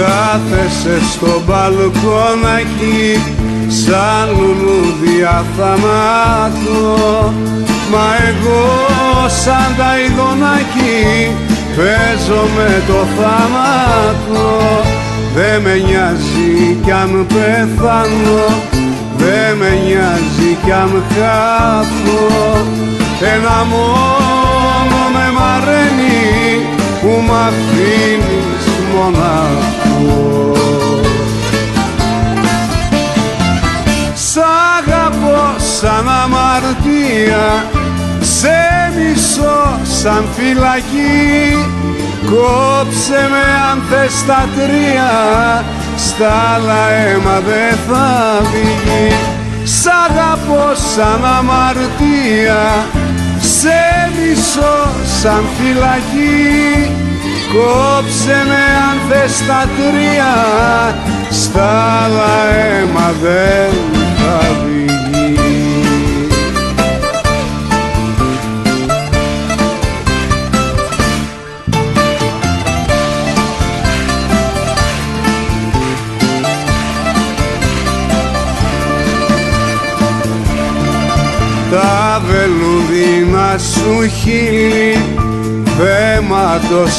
Κάθεσαι στο μπαλκόνακι σαν λουλούδι αθανάτο Μα εγώ σαν τα ειδονάκι παίζω με το θάνατο Δε με νοιάζει κι αν πεθάνω Δε με νοιάζει κι αν χάθω Ένα μόνο σε μισώ σαν φυλακή. Κόψε με αν θες τα τρία Στα άλλα αίμα δεν θα βγει. Σ' αγαπώ σαν αμαρτία Σε μισώ σαν φυλακή. Κόψε με αν θες τα τρία Στα άλλα αίμα δεν θα βγει τα βελούδινα σου χείλη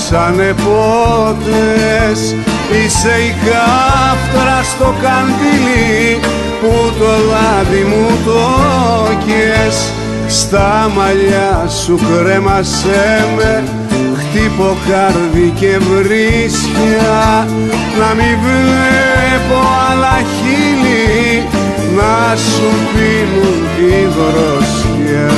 σαν επότες Είσαι η κάφτρα στο καντήλι που το λάδι μου το Στα μαλλιά σου κρέμασέ με χτύπω καρδί και βρίσκια. Να μην βλέπω άλλα χείλη να σου πίνουν τη δροσιά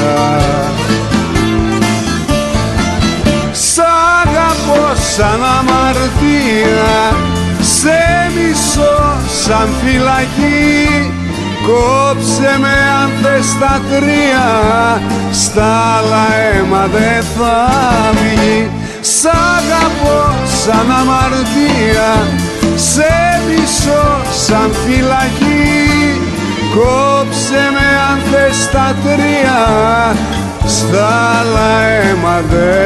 Σ' αγαπώ σαν αμαρτία σε μισώ σαν φυλακή. Κόψε με αν θες τα τρία Στα άλλα αίμα δεν θα βγει. Σ' αγαπώ σαν αμαρτία Σε μισώ σαν φυλακή Κόψε με αν θες τα τρία Στα άλλα αίμα δεν